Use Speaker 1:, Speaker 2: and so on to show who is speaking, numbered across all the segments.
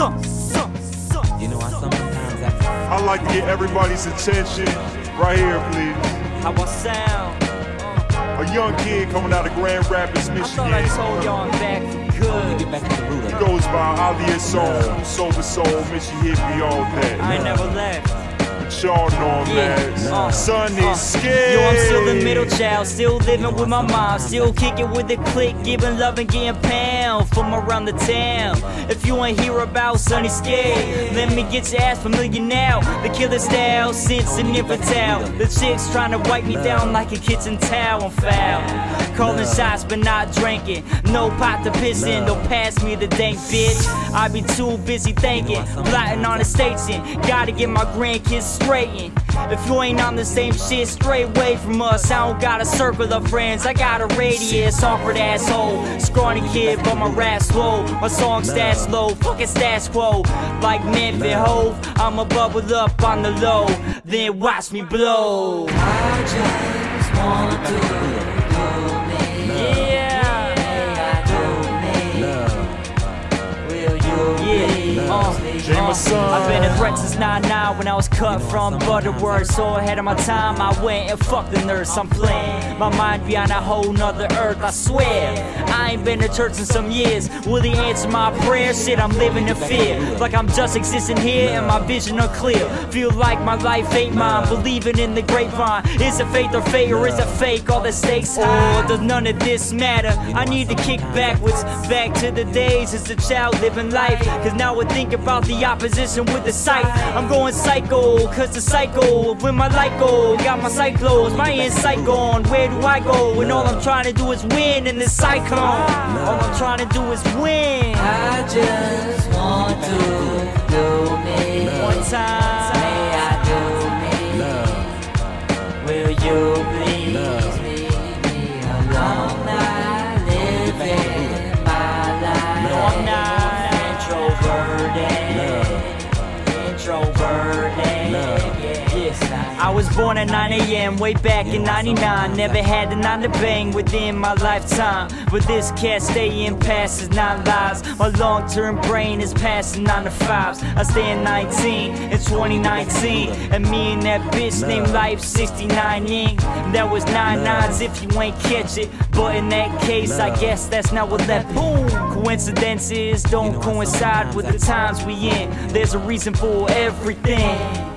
Speaker 1: Some, some, some.
Speaker 2: You know, I sometimes I
Speaker 3: I'd like to get everybody's attention right here, please.
Speaker 1: How I sound?
Speaker 3: A young kid coming out of Grand Rapids, Michigan.
Speaker 1: I thought I
Speaker 3: Michigan.
Speaker 1: told y'all I'm back for good.
Speaker 2: get back to the root of it.
Speaker 3: Goes by Ali Song, Sober Soul, Missy Hippie, all
Speaker 1: I
Speaker 3: that.
Speaker 1: ain't never left.
Speaker 3: But y'all know him
Speaker 1: Yeah, uh,
Speaker 3: Son
Speaker 1: uh.
Speaker 3: scared.
Speaker 1: Yo, I'm still the middle child, still living with my mom, still kicking with the clique, giving love and getting pound from around the town. If you ain't hear about Sunny Scared, let me get your ass familiar now. The killer style, since an infantile. The chicks trying to wipe me down like a kitchen towel. I'm foul. Calling shots but not drinking. No pot to piss in, don't pass me the dank bitch. I be too busy thinking, plotting on a station. Gotta get my grandkids straightened. If you ain't on the same shit, stray away from us. I don't got a circle of friends, I got a radius. Awkward asshole, scrawny kid, but my rap slow. My song stats low, fucking stats quo. Like Memphis Hove, I'ma bubble up on the low, then watch me blow.
Speaker 4: I just want to do me.
Speaker 1: Yeah,
Speaker 4: do me. Will you
Speaker 1: yeah, uh.
Speaker 3: Jameson.
Speaker 1: I've been a threat since 99 when I was cut from Butterworth. So ahead of my time, I went and fucked the nurse. I'm playing my mind beyond a whole nother earth, I swear. I ain't been to church in some years. Will he answer my prayer? Shit, I'm living in fear. Like I'm just existing here and my vision unclear. Feel like my life ain't mine. Believing in the grapevine. Is it faith or fate or is it fake? All the stakes high. Does none of this matter? I need to kick backwards, back to the days as a child living life. Cause now I think about the opposition with the sight. I'm going psycho, cause the psycho when my light go. Got my cyclones, my insight gone. Where do I go? And all I'm trying to do is win in this cyclone. All I'm trying to do is win.
Speaker 4: I just want to
Speaker 1: not. Introverted. Introverted. Yes, I was born at 9 a.m. way back in 99. Never had a nine to bang within my lifetime. But this cat staying past his nine lives. My long term brain is passing nine to fives. I stay in 19 in 2019. And me and that bitch named Life 69 Ying. That was nine nines if you ain't catch it. But in that case, I guess that's not what that boom. Coincidences don't coincide with the times we in. There's a reason for everything.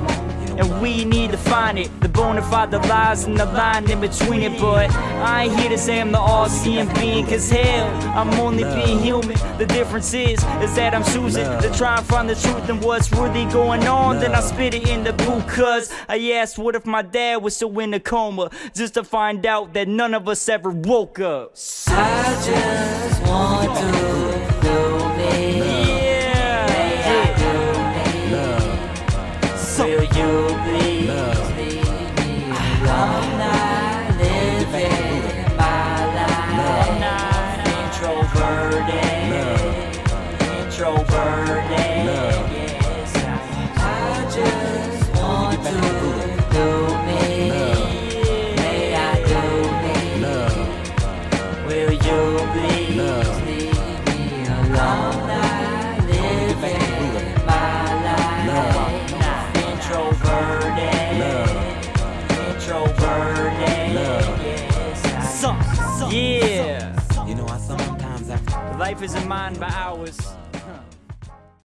Speaker 1: And we need to find it. The bona fide, the lies, and the line in between it. But I ain't here to say I'm the all seeing being, cause hell, I'm only being human. The difference is, is that I'm choosing to try and find the truth and what's really going on. Then I spit it in the boot, cause I asked, what if my dad was still in a coma? Just to find out that none of us ever woke up.
Speaker 4: I just want to
Speaker 1: Life isn't mine by hours.